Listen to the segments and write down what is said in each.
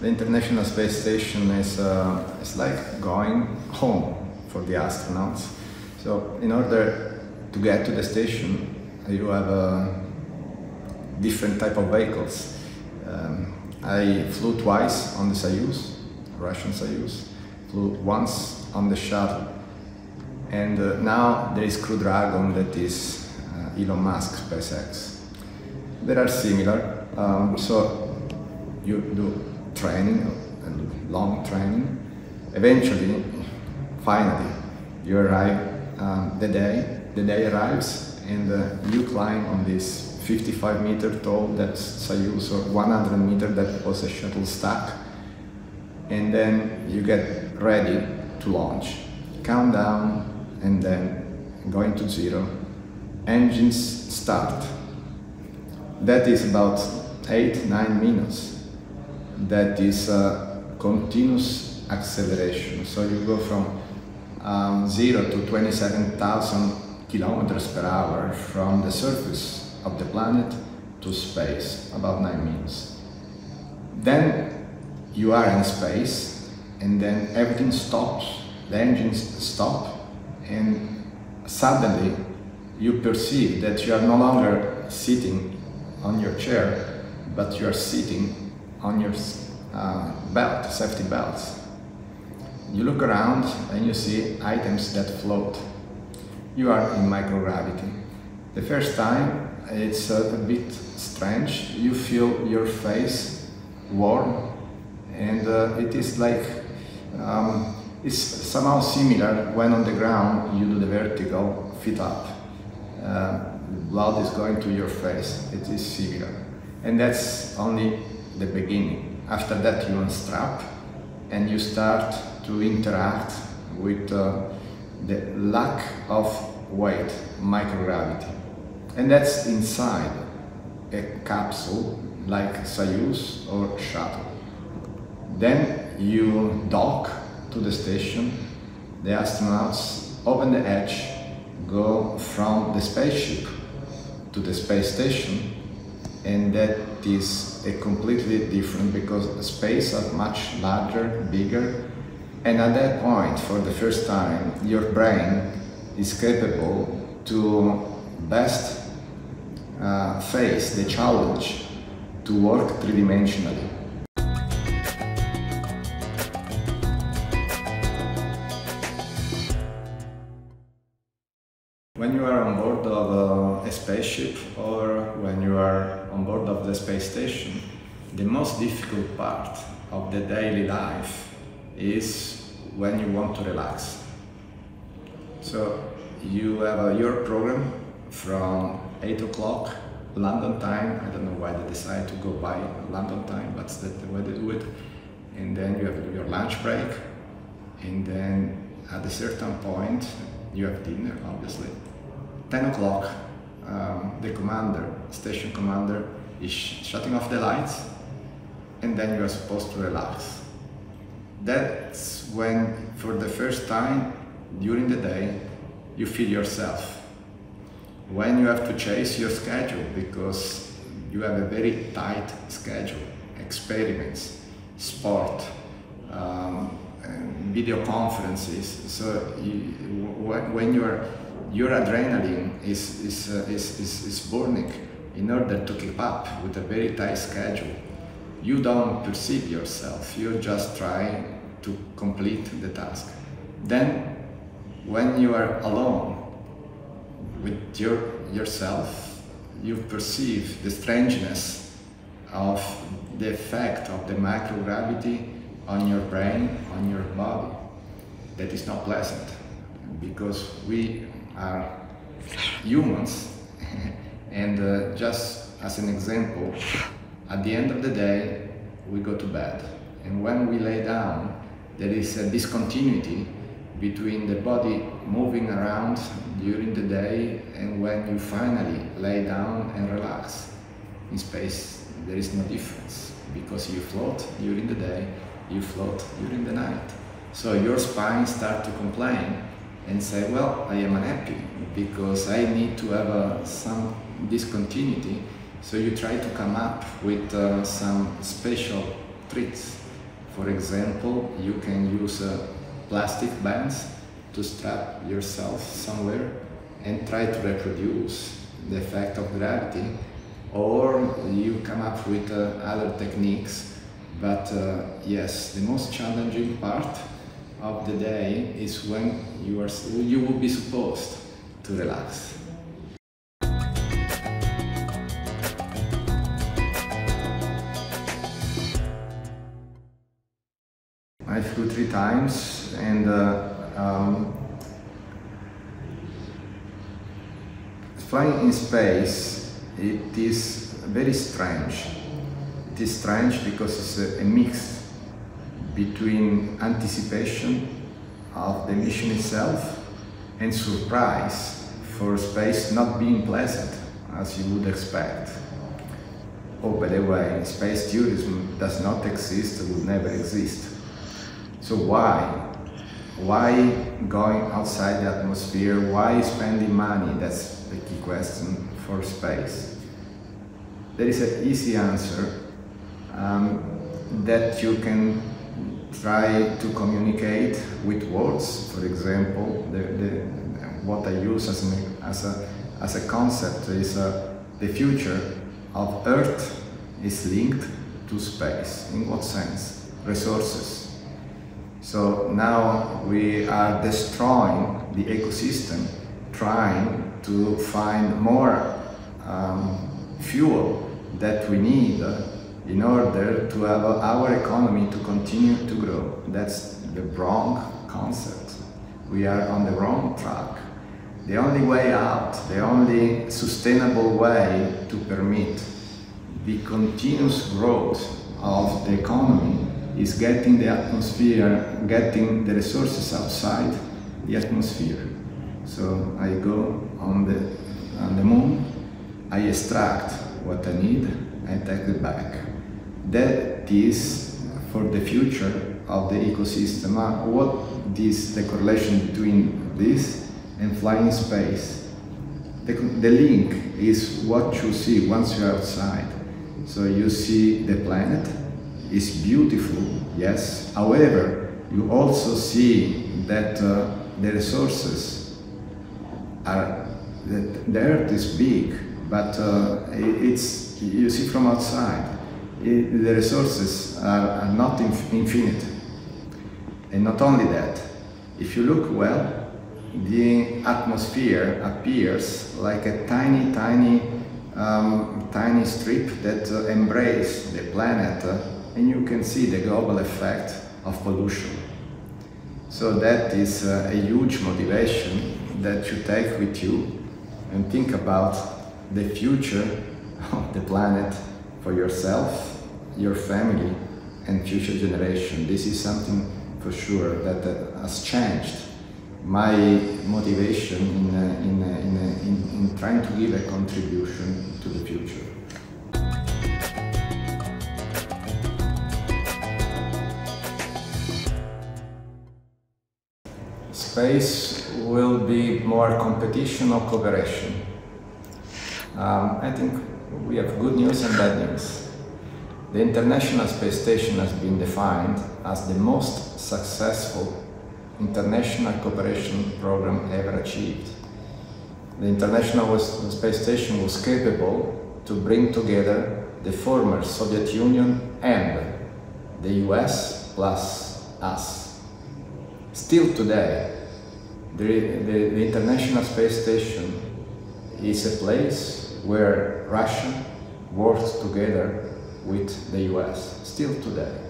the International Space Station is, uh, is like going home for the astronauts. So in order to get to the station, you have a different type of vehicles. Um, I flew twice on the Soyuz, Russian Soyuz, flew once on the shuttle, and uh, now there is Crew Dragon that is uh, Elon Musk SpaceX. They are similar, um, so you do training, and long training. Eventually, finally, you arrive um, the day, the day arrives, and uh, you climb on this 55 meter tall that's Soyuz or 100 meter that was a shuttle stack, and then you get ready to launch. Countdown, and then going to zero. Engines start. That is about eight, nine minutes. That is a continuous acceleration. So you go from um, zero to 27,000 kilometers per hour from the surface of the planet to space, about nine minutes. Then you are in space and then everything stops, the engines stop and suddenly you perceive that you are no longer sitting on your chair, but you are sitting on your uh, belt, safety belts. You look around and you see items that float. You are in microgravity. The first time it's a bit strange. You feel your face warm and uh, it is like um, it's somehow similar when on the ground you do the vertical feet up. Uh, blood is going to your face. It is similar. And that's only the beginning. After that you unstrap and you start to interact with uh, the lack of weight, microgravity. And that's inside a capsule like Soyuz or shuttle. Then you dock to the station, the astronauts open the hatch, go from the spaceship to the space station, and that is a completely different because space is much larger, bigger, and at that point, for the first time, your brain is capable to best uh, face the challenge to work three-dimensionally. When you are on board of a spaceship or when you are on board of the space station, the most difficult part of the daily life is when you want to relax. So you have your program from 8 o'clock London time. I don't know why they decide to go by London time, but that's the way they do it. And then you have your lunch break, and then at a certain point you have dinner, obviously. 10 o'clock, um, the commander, station commander, is sh shutting off the lights, and then you are supposed to relax. That's when, for the first time during the day, you feel yourself. When you have to chase your schedule because you have a very tight schedule, experiments, sport, um, video conferences. So you, when you're your adrenaline is, is, uh, is, is, is burning in order to keep up with a very tight schedule. You don't perceive yourself, you just try to complete the task. Then, when you are alone with your, yourself, you perceive the strangeness of the effect of the microgravity on your brain, on your body. That is not pleasant because we are humans. And uh, just as an example at the end of the day we go to bed. And when we lay down there is a discontinuity between the body moving around during the day and when you finally lay down and relax. In space there is no difference because you float during the day you float during the night. So your spine starts to complain and say, well, I am unhappy because I need to have uh, some discontinuity. So you try to come up with uh, some special tricks For example, you can use uh, plastic bands to strap yourself somewhere and try to reproduce the effect of gravity or you come up with uh, other techniques but uh, yes the most challenging part of the day is when you are you will be supposed to relax I flew three times and uh, um, flying in space it is very strange. It is strange because it's a, a mix between anticipation of the mission itself and surprise for space not being pleasant as you would expect. Oh, by the way, space tourism does not exist, will never exist. So why? Why going outside the atmosphere? Why spending money? That's the key question for space. There is an easy answer um, that you can try to communicate with words. For example, the, the, what I use as, an, as, a, as a concept is uh, the future of Earth is linked to space. In what sense? Resources so now we are destroying the ecosystem, trying to find more um, fuel that we need in order to have our economy to continue to grow. That's the wrong concept. We are on the wrong track. The only way out, the only sustainable way to permit the continuous growth of the economy is getting the atmosphere, getting the resources outside the atmosphere. So I go on the, on the moon, I extract what I need and take it back. That is for the future of the ecosystem. Uh, what is the correlation between this and flying space? The, the link is what you see once you're outside. So you see the planet, is beautiful, yes. However, you also see that uh, the resources are, that the earth is big, but uh, it's, you see from outside, the resources are, are not inf infinite. And not only that, if you look well, the atmosphere appears like a tiny, tiny, um, tiny strip that uh, embrace the planet uh, and you can see the global effect of pollution. So that is uh, a huge motivation that you take with you and think about the future of the planet for yourself, your family and future generation. This is something for sure that uh, has changed my motivation in, uh, in, uh, in, uh, in, in trying to give a contribution to the future. space will be more competition or cooperation. Um, I think we have good news and bad news. The International Space Station has been defined as the most successful international cooperation program ever achieved. The International Space Station was capable to bring together the former Soviet Union and the US plus us. Still today, the, the, the International Space Station is a place where Russia works together with the US, still today.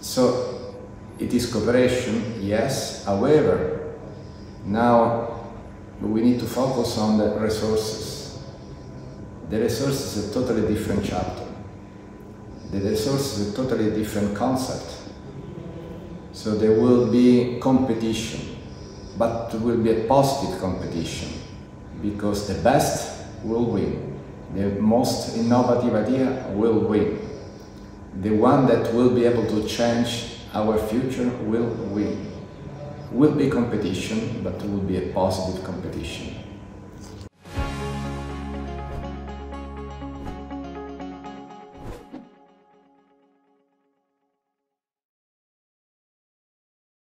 So it is cooperation, yes, however, now we need to focus on the resources. The resources is a totally different chapter. The resources is a totally different concept. So there will be competition, but it will be a positive competition because the best will win. The most innovative idea will win. The one that will be able to change our future will win. Will be competition, but it will be a positive competition.